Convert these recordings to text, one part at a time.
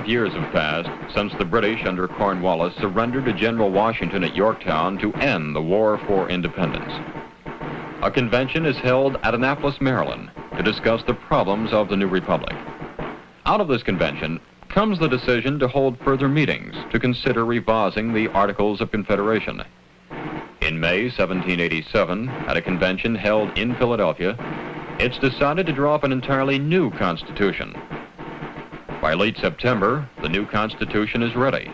25 years have passed since the British under Cornwallis surrendered to General Washington at Yorktown to end the War for Independence. A convention is held at Annapolis, Maryland to discuss the problems of the new republic. Out of this convention comes the decision to hold further meetings to consider revising the Articles of Confederation. In May 1787, at a convention held in Philadelphia, it's decided to draw up an entirely new constitution. By late September, the new constitution is ready.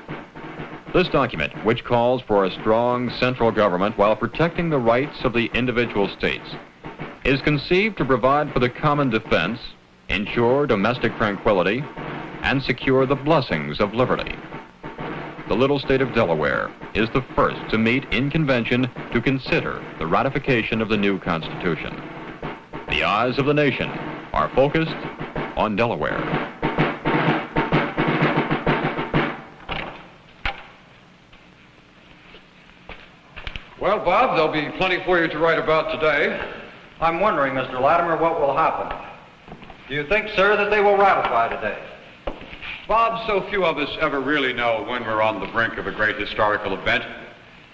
This document, which calls for a strong central government while protecting the rights of the individual states, is conceived to provide for the common defense, ensure domestic tranquility, and secure the blessings of liberty. The little state of Delaware is the first to meet in convention to consider the ratification of the new Constitution. The eyes of the nation are focused on Delaware. Well, Bob, there'll be plenty for you to write about today. I'm wondering, Mr. Latimer, what will happen. Do you think, sir, that they will ratify today? Bob, so few of us ever really know when we're on the brink of a great historical event.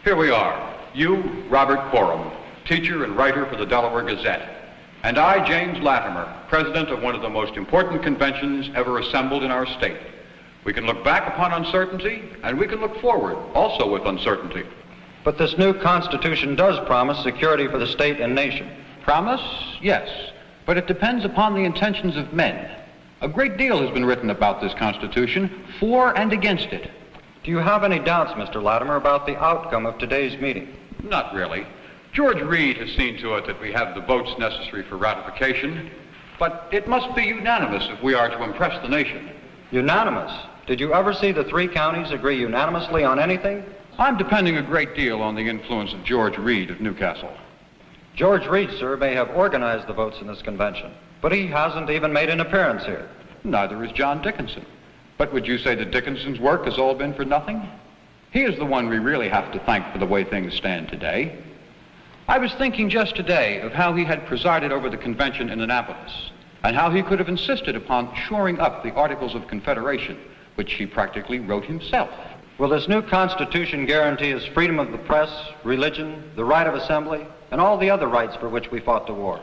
Here we are. You, Robert Coram, teacher and writer for the Delaware Gazette. And I, James Latimer, president of one of the most important conventions ever assembled in our state. We can look back upon uncertainty, and we can look forward, also with uncertainty. But this new Constitution does promise security for the state and nation. Promise? Yes. But it depends upon the intentions of men. A great deal has been written about this Constitution, for and against it. Do you have any doubts, Mr. Latimer, about the outcome of today's meeting? Not really. George Read has seen to it that we have the votes necessary for ratification, but it must be unanimous if we are to impress the nation. Unanimous? Did you ever see the three counties agree unanimously on anything? I'm depending a great deal on the influence of George Read of Newcastle. George Read, sir, may have organized the votes in this convention, but he hasn't even made an appearance here. Neither is John Dickinson. But would you say that Dickinson's work has all been for nothing? He is the one we really have to thank for the way things stand today. I was thinking just today of how he had presided over the convention in Annapolis, and how he could have insisted upon shoring up the Articles of Confederation, which he practically wrote himself. Will this new Constitution guarantee us freedom of the press, religion, the right of assembly, and all the other rights for which we fought the war?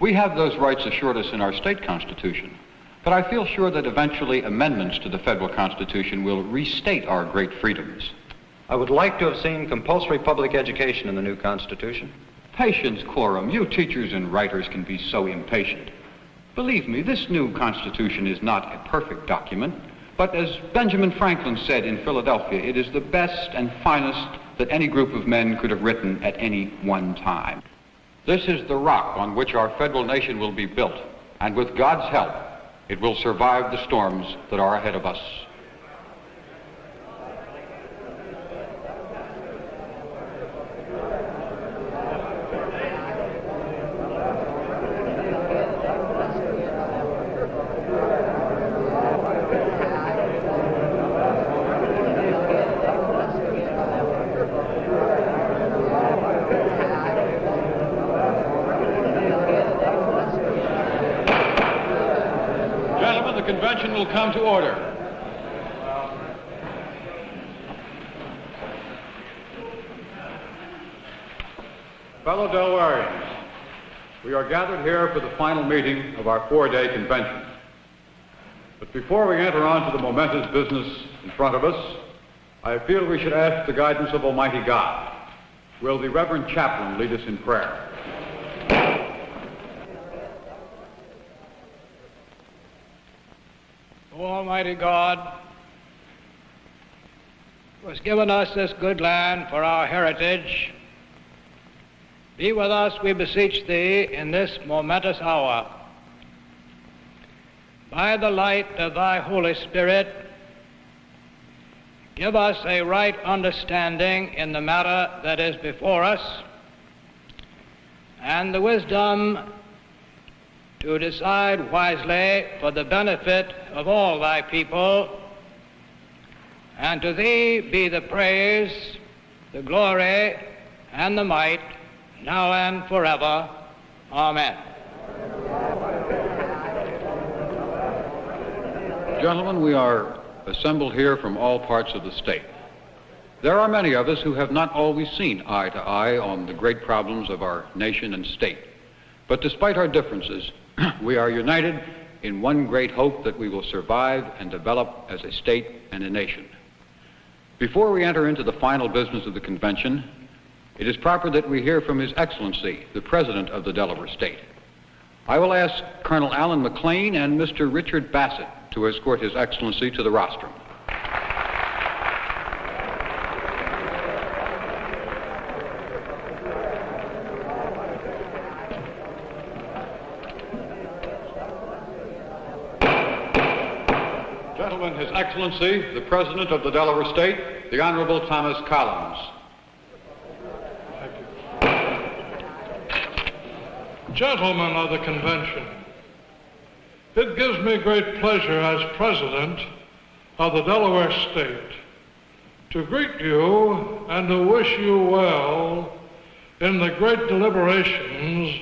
We have those rights assured us in our state constitution, but I feel sure that eventually amendments to the federal constitution will restate our great freedoms. I would like to have seen compulsory public education in the new Constitution. Patience, Coram. You teachers and writers can be so impatient. Believe me, this new Constitution is not a perfect document, but as Benjamin Franklin said in Philadelphia, it is the best and finest that any group of men could have written at any one time. This is the rock on which our federal nation will be built, and with God's help, it will survive the storms that are ahead of us. Gentlemen, the convention will come to order. Fellow Delawareans, we are gathered here for the final meeting of our four-day convention. But before we enter on to the momentous business in front of us, I feel we should ask the guidance of Almighty God. Will the Reverend Chaplain lead us in prayer? O Almighty God, who has given us this good land for our heritage, be with us, we beseech thee, in this momentous hour. By the light of thy Holy Spirit, give us a right understanding in the matter that is before us, and the wisdom to decide wisely for the benefit of all thy people. And to thee be the praise, the glory, and the might, now and forever. Amen. Gentlemen, we are assembled here from all parts of the state. There are many of us who have not always seen eye to eye on the great problems of our nation and state. But despite our differences, we are united in one great hope that we will survive and develop as a state and a nation. Before we enter into the final business of the convention, it is proper that we hear from His Excellency, the President of the Delaware State. I will ask Colonel Allen McLane and Mr. Richard Bassett to escort His Excellency to the rostrum. Gentlemen, His Excellency, the President of the Delaware State, the Honorable Thomas Collins. Gentlemen of the convention, it gives me great pleasure as president of the Delaware State to greet you and to wish you well in the great deliberations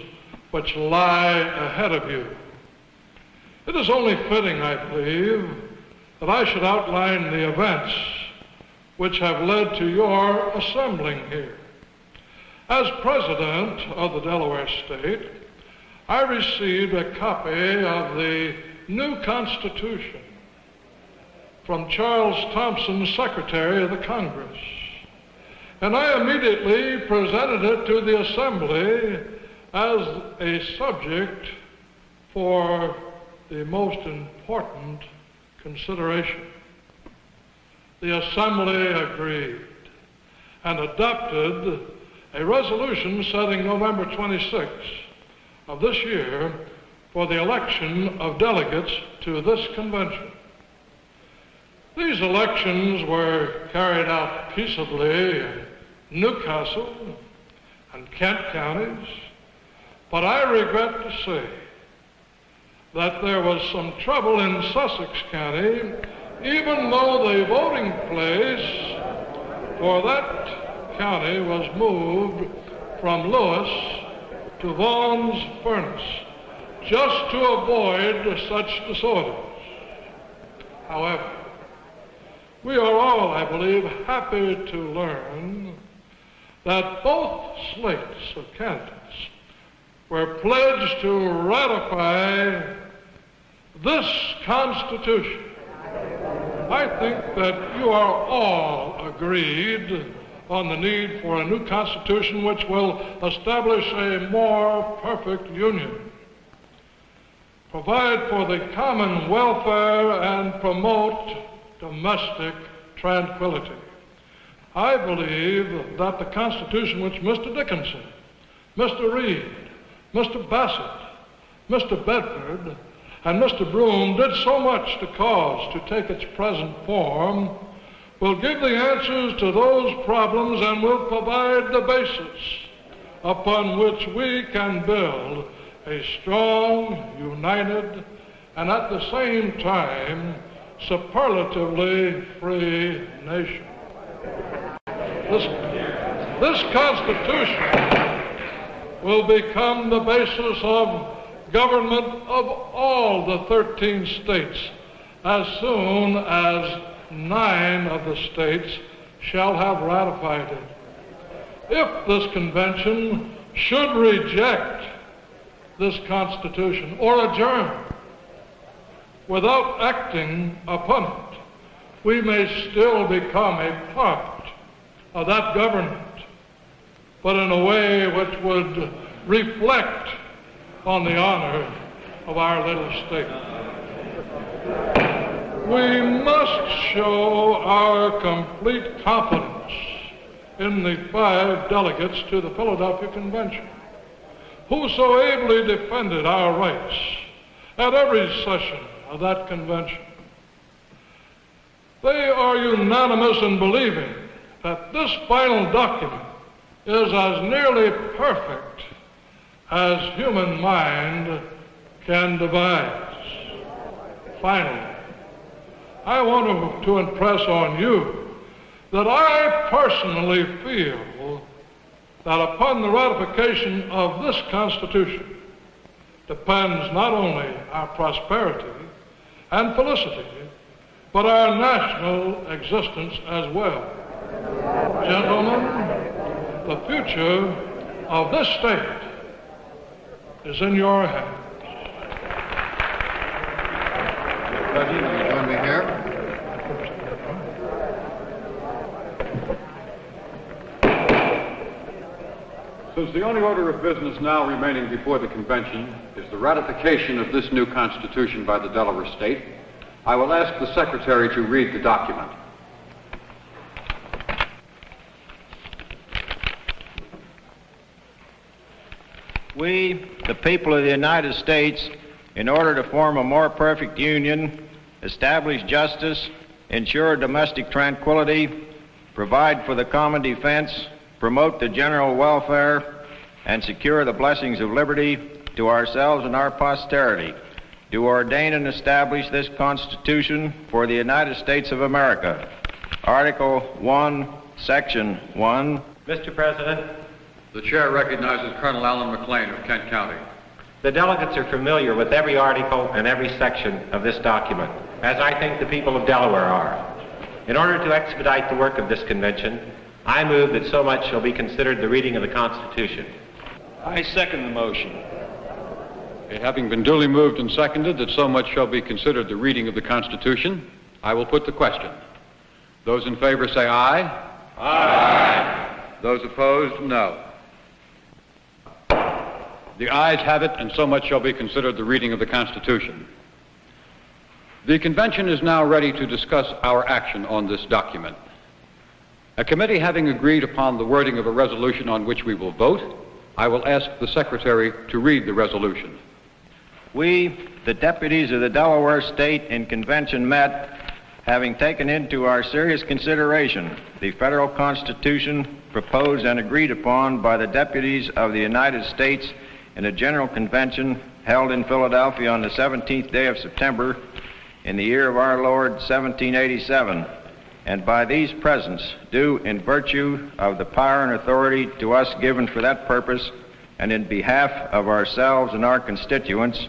which lie ahead of you. It is only fitting, I believe, that I should outline the events which have led to your assembling here. As president of the Delaware State, I received a copy of the new Constitution from Charles Thomson, Secretary of the Congress. And I immediately presented it to the Assembly as a subject for the most important consideration. The Assembly agreed and adopted a resolution setting November 26 of this year for the election of delegates to this convention. These elections were carried out peaceably in Newcastle and Kent counties, but I regret to say that there was some trouble in Sussex County, even though the voting place for that county was moved from Lewes to Vaughan's Furnace, just to avoid such disorders. However, we are all, I believe, happy to learn that both slates of candidates were pledged to ratify this Constitution. I think that you are all agreed on the need for a new Constitution which will establish a more perfect union, provide for the common welfare, and promote domestic tranquility. I believe that the Constitution which Mr. Dickinson, Mr. Read, Mr. Bassett, Mr. Bedford, and Mr. Broom did so much to cause to take its present form will give the answers to those problems and will provide the basis upon which we can build a strong, united, and at the same time superlatively free nation. This, this Constitution will become the basis of government of all the 13 states as soon as nine of the states shall have ratified it. If this convention should reject this Constitution or adjourn without acting upon it, we may still become a part of that government, but in a way which would reflect on the honor of our little state. We must show our complete confidence in the five delegates to the Philadelphia Convention, who so ably defended our rights at every session of that convention. They are unanimous in believing that this final document is as nearly perfect as human mind can devise. Finally, I want to, impress on you that I personally feel that upon the ratification of this Constitution depends not only our prosperity and felicity, but our national existence as well. Gentlemen, the future of this state is in your hands. Since the only order of business now remaining before the convention is the ratification of this new constitution by the Delaware state, I will ask the secretary to read the document. We, the people of the United States, in order to form a more perfect union, establish justice, ensure domestic tranquility, provide for the common defense, promote the general welfare, and secure the blessings of liberty to ourselves and our posterity, do ordain and establish this Constitution for the United States of America. Article 1, Section 1. Mr. President, The chair recognizes Colonel Allen McLane of Kent County. the delegates are familiar with every article and every section of this document, as I think the people of Delaware are. In order to expedite the work of this convention, I move that so much shall be considered the reading of the Constitution. I second the motion. It having been duly moved and seconded that so much shall be considered the reading of the Constitution, I will put the question. Those in favor say aye. Aye. Those opposed, no. The ayes have it, and so much shall be considered the reading of the Constitution. The convention is now ready to discuss our action on this document. A committee having agreed upon the wording of a resolution on which we will vote, I will ask the secretary to read the resolution. We, the deputies of the Delaware State in convention met, having taken into our serious consideration the federal constitution proposed and agreed upon by the deputies of the United States in a general convention held in Philadelphia on the 17th day of September in the year of our Lord 1787, and by these presents do in virtue of the power and authority to us given for that purpose and in behalf of ourselves and our constituents,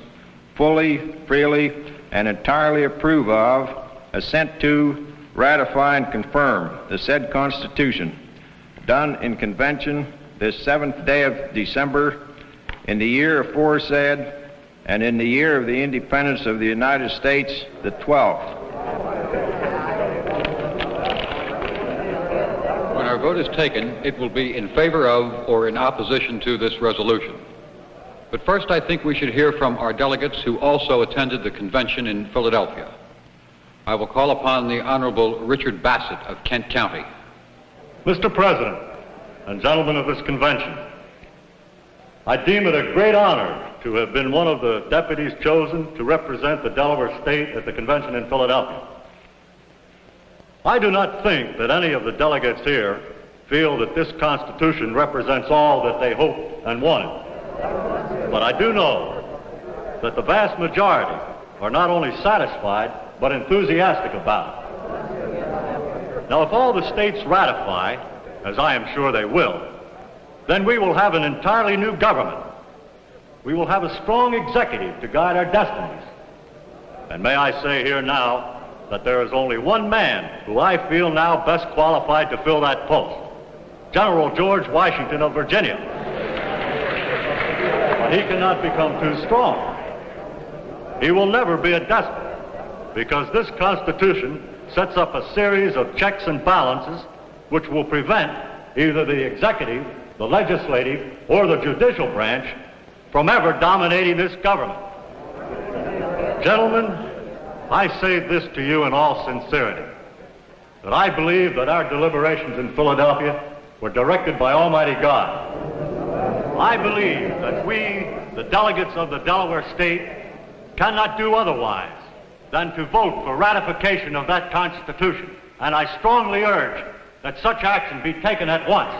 fully, freely, and entirely approve of, assent to, ratify, and confirm the said Constitution, done in convention this seventh day of December, in the year aforesaid, and in the year of the independence of the United States, the 12th. When our vote is taken, it will be in favor of or in opposition to this resolution. But first, I think we should hear from our delegates who also attended the convention in Philadelphia. I will call upon the Honorable Richard Bassett of Kent County. Mr. President and gentlemen of this convention, I deem it a great honor to have been one of the deputies chosen to represent the Delaware State at the convention in Philadelphia. I do not think that any of the delegates here feel that this Constitution represents all that they hoped and wanted. But I do know that the vast majority are not only satisfied, but enthusiastic about it. Now, if all the states ratify, as I am sure they will, then we will have an entirely new government. We will have a strong executive to guide our destinies. And may I say here now that there is only one man who I feel now best qualified to fill that post General George Washington of Virginia. But he cannot become too strong. He will never be a despot because this Constitution sets up a series of checks and balances which will prevent either the executive, the legislative, or the judicial branch from ever dominating this government. Gentlemen, I say this to you in all sincerity that I believe that our deliberations in Philadelphia were directed by Almighty God. I believe that we, the delegates of the Delaware State, cannot do otherwise than to vote for ratification of that Constitution. And I strongly urge that such action be taken at once.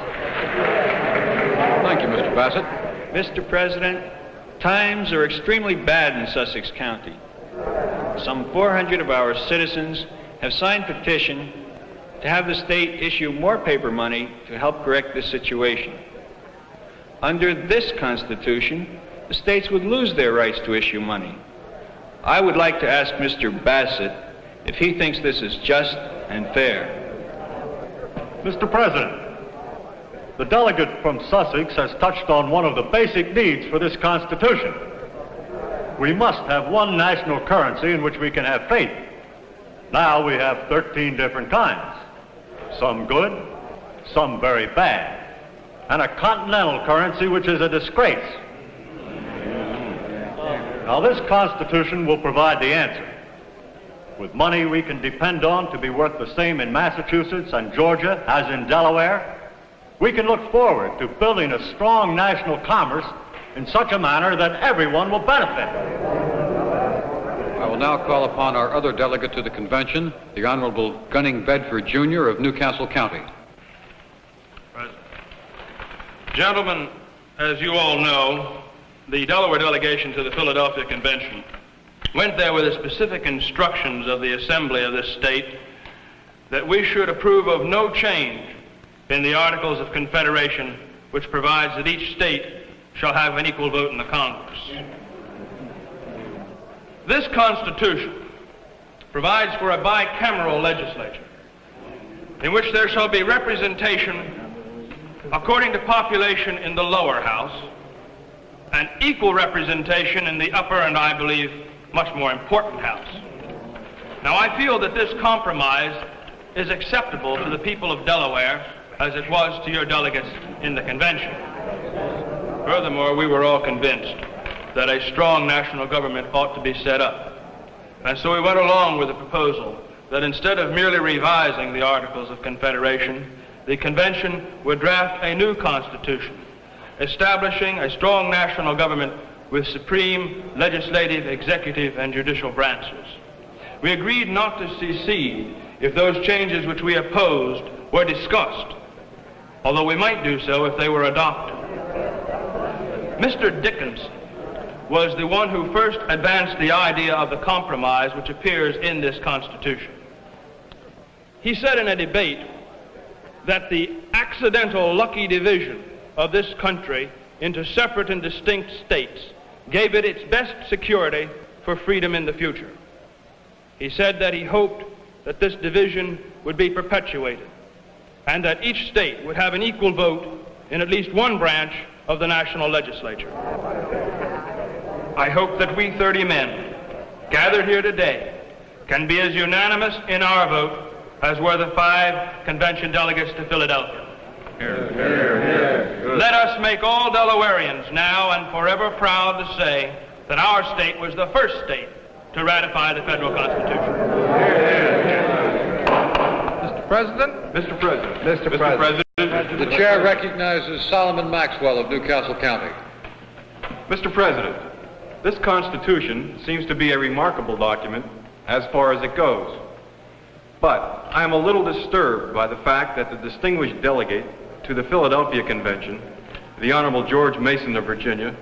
Thank you, Mr. Bassett. Mr. President, times are extremely bad in Sussex County. Some 400 of our citizens have signed petition to have the state issue more paper money to help correct this situation. Under this Constitution, the states would lose their rights to issue money. I would like to ask Mr. Bassett if he thinks this is just and fair. Mr. President, the delegate from Sussex has touched on one of the basic needs for this Constitution. We must have one national currency in which we can have faith. Now we have 13 different kinds, some good, some very bad, and a continental currency which is a disgrace. Now this Constitution will provide the answer. With money we can depend on to be worth the same in Massachusetts and Georgia as in Delaware, we can look forward to building a strong national commerce in such a manner that everyone will benefit. I will now call upon our other delegate to the convention, the Honorable Gunning Bedford Jr. of Newcastle County. Gentlemen, as you all know, the Delaware delegation to the Philadelphia Convention went there with the specific instructions of the Assembly of this state that we should approve of no change in the Articles of Confederation, which provides that each state shall have an equal vote in the Congress. This Constitution provides for a bicameral legislature in which there shall be representation according to population in the lower house and equal representation in the upper and I believe much more important house. Now I feel that this compromise is acceptable to the people of Delaware as it was to your delegates in the convention. Furthermore, we were all convinced that a strong national government ought to be set up. And so we went along with the proposal that instead of merely revising the Articles of Confederation, the convention would draft a new constitution, establishing a strong national government with supreme legislative, executive, and judicial branches. We agreed not to secede if those changes which we opposed were discussed although we might do so if they were adopted. Mr. Dickinson was the one who first advanced the idea of the compromise which appears in this Constitution. He said in a debate that the accidental lucky division of this country into separate and distinct states gave it its best security for freedom in the future. He said that he hoped that this division would be perpetuated and that each state would have an equal vote in at least one branch of the national legislature. I hope that we 30 men gathered here today can be as unanimous in our vote as were the five convention delegates to Philadelphia. Here, here, here. Let us make all Delawareans now and forever proud to say that our state was the first state to ratify the federal constitution. President? Mr. President. Mr. Mr. President. President. The chair recognizes Solomon Maxwell of Newcastle County. Mr. President, this Constitution seems to be a remarkable document as far as it goes. But I am a little disturbed by the fact that the distinguished delegate to the Philadelphia Convention, the Honorable George Mason of Virginia,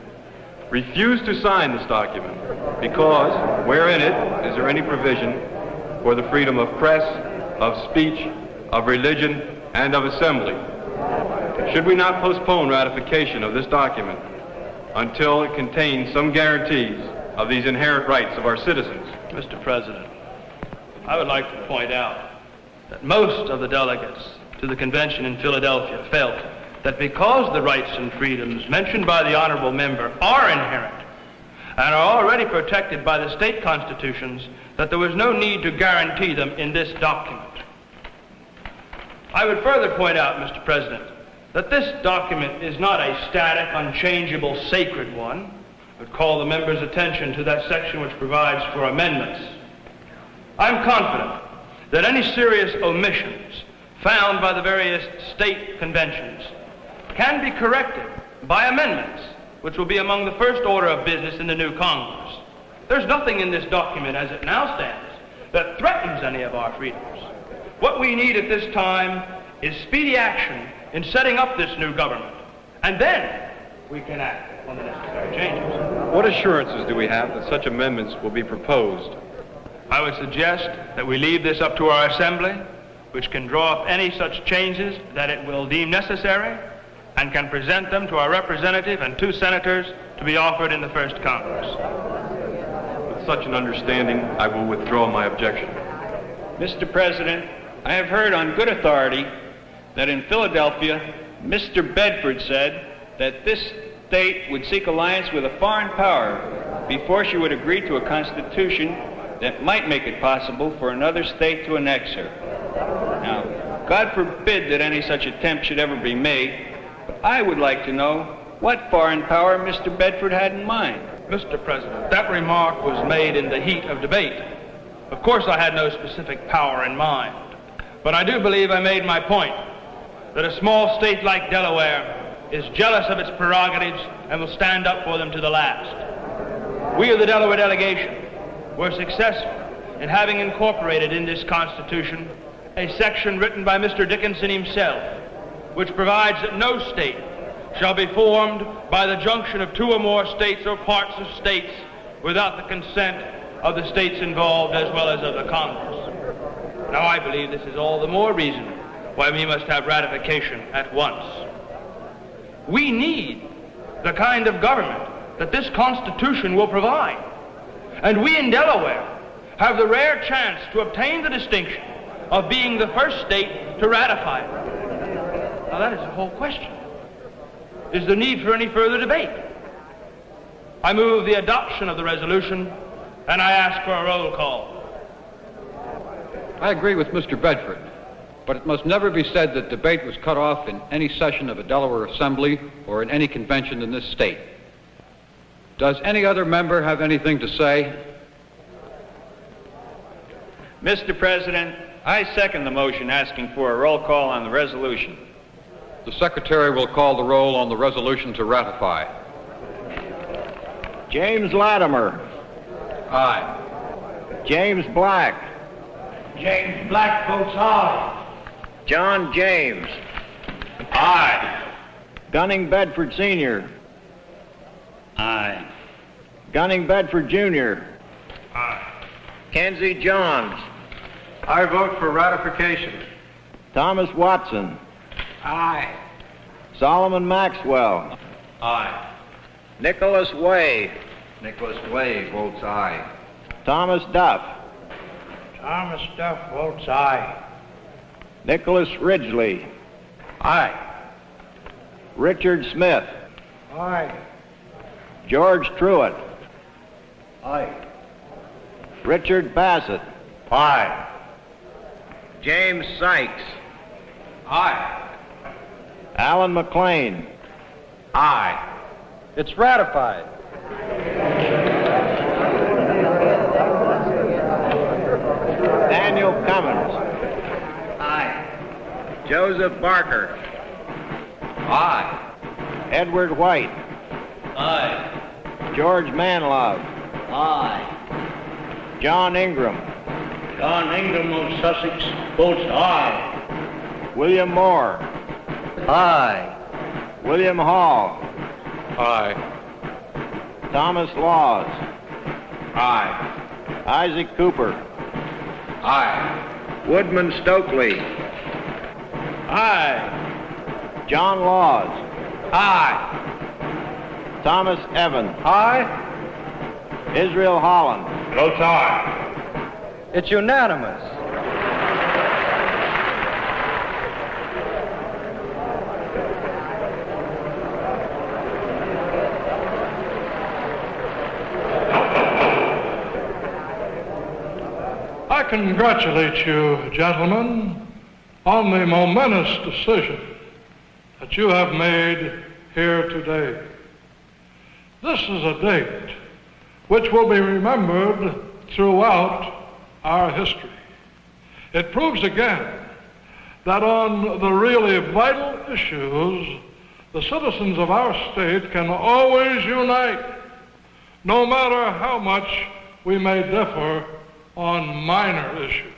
refused to sign this document because where in it is there any provision for the freedom of press, of speech, of religion, and of assembly. Should we not postpone ratification of this document until it contains some guarantees of these inherent rights of our citizens? Mr. President, I would like to point out that most of the delegates to the convention in Philadelphia felt that because the rights and freedoms mentioned by the honorable member are inherent and are already protected by the state constitutions, that there was no need to guarantee them in this document. I would further point out, Mr. President, that this document is not a static, unchangeable, sacred one. I would call the members' attention to that section which provides for amendments. I'm confident that any serious omissions found by the various state conventions can be corrected by amendments, which will be among the first order of business in the new Congress. There's nothing in this document as it now stands that threatens any of our freedoms. What we need at this time is speedy action in setting up this new government. And then we can act on the necessary changes. What assurances do we have that such amendments will be proposed? I would suggest that we leave this up to our assembly, which can draw up any such changes that it will deem necessary and can present them to our representative and two senators to be offered in the first Congress With such an understanding, I will withdraw my objection. Mr. President, I have heard on good authority that in Philadelphia, Mr. Bedford said that this state would seek alliance with a foreign power before she would agree to a constitution that might make it possible for another state to annex her. Now, God forbid that any such attempt should ever be made, but I would like to know what foreign power Mr. Bedford had in mind. Mr. President, that remark was made in the heat of debate. Of course, I had no specific power in mind, but I do believe I made my point that a small state like Delaware is jealous of its prerogatives and will stand up for them to the last. We of the Delaware delegation were successful in having incorporated in this Constitution a section written by Mr. Dickinson himself, which provides that no state shall be formed by the junction of two or more states or parts of states without the consent of the states involved as well as of the Congress. Now, I believe this is all the more reason why we must have ratification at once. We need the kind of government that this Constitution will provide. And we in Delaware have the rare chance to obtain the distinction of being the first state to ratify it. Now, that is the whole question. Is there need for any further debate? I move the adoption of the resolution, and I ask for a roll call. I agree with Mr. Bedford, but it must never be said that debate was cut off in any session of a Delaware Assembly or in any convention in this state. Does any other member have anything to say? Mr. President, I second the motion asking for a roll call on the resolution. The Secretary will call the roll on the resolution to ratify. James Latimer. Aye. James Black. James Black votes aye. John James. Aye. Gunning Bedford Sr. Aye. Gunning Bedford Jr. Aye. Kensey Johns. I vote for ratification. Thomas Watson. Aye. Solomon Maxwell. Aye. Nicholas Way. Nicholas Way votes aye. Thomas Duff. Thomas Duff votes aye. Nicholas Ridgely. Aye. Richard Smith. Aye. George Truitt. Aye. Richard Bassett. Aye. James Sykes. Aye. Allen McLane. Aye. It's ratified. Daniel Cummins. Aye. Joseph Barker. Aye. Edward White. Aye. George Manlove. Aye. John Ingram. John Ingram of Sussex votes aye. William Moore. Aye. William Hall. Aye. Thomas Laws. Aye. Isaac Cooper. Aye. Woodman Stockley. Aye. John Laws. Aye. Thomas Evans. Aye. Israel Holland. Votes aye. It's unanimous. I congratulate you, gentlemen, on the momentous decision that you have made here today. This is a date which will be remembered throughout our history. It proves again that on the really vital issues, the citizens of our state can always unite, no matter how much we may differ on minor issues.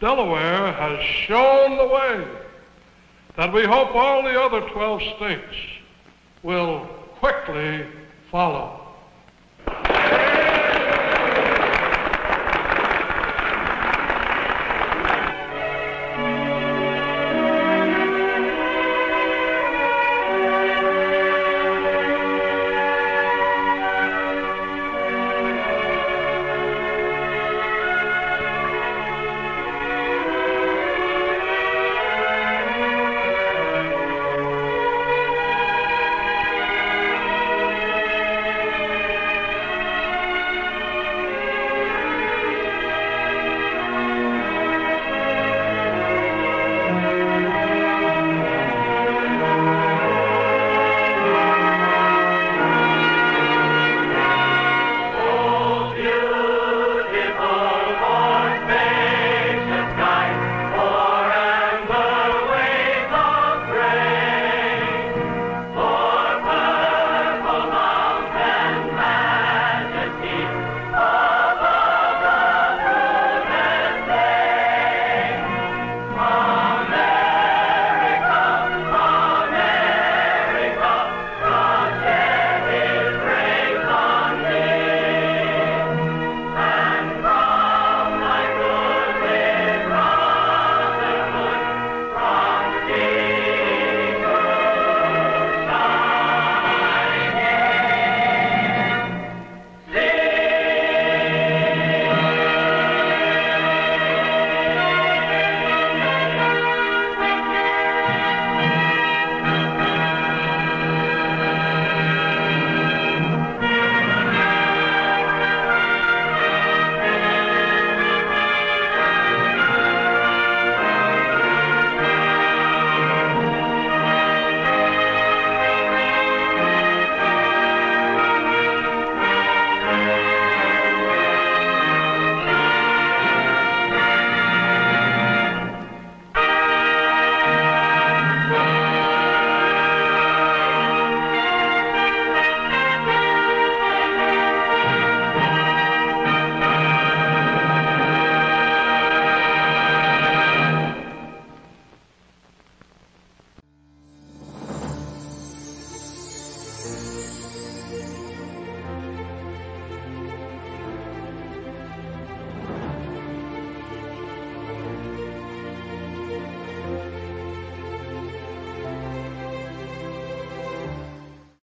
Delaware has shown the way that we hope all the other 12 states will quickly follow.